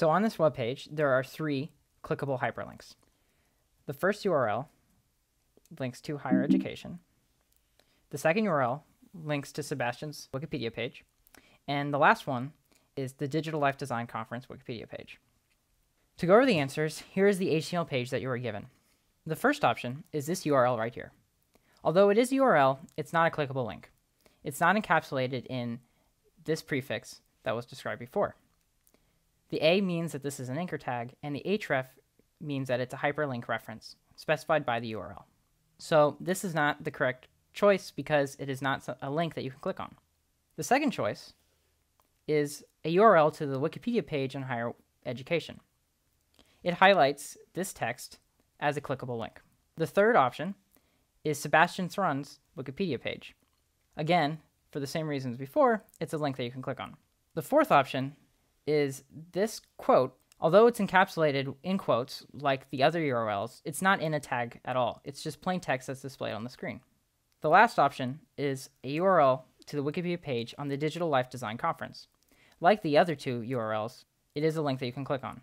So on this web page, there are three clickable hyperlinks. The first URL links to higher education. The second URL links to Sebastian's Wikipedia page. And the last one is the Digital Life Design Conference Wikipedia page. To go over the answers, here is the HTML page that you were given. The first option is this URL right here. Although it is a URL, it's not a clickable link. It's not encapsulated in this prefix that was described before. The A means that this is an anchor tag, and the href means that it's a hyperlink reference specified by the URL. So this is not the correct choice because it is not a link that you can click on. The second choice is a URL to the Wikipedia page on higher education. It highlights this text as a clickable link. The third option is Sebastian Thrun's Wikipedia page. Again, for the same reasons before, it's a link that you can click on. The fourth option is this quote, although it's encapsulated in quotes like the other URLs, it's not in a tag at all. It's just plain text that's displayed on the screen. The last option is a URL to the Wikipedia page on the Digital Life Design Conference. Like the other two URLs, it is a link that you can click on.